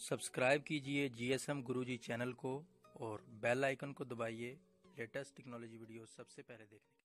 subscribe कीजिए GSM गुरुजी channel को और बेल आइकन को दबाइए लेटेस्ट टेक्नोलॉजी वीडियो सबसे पहले देखने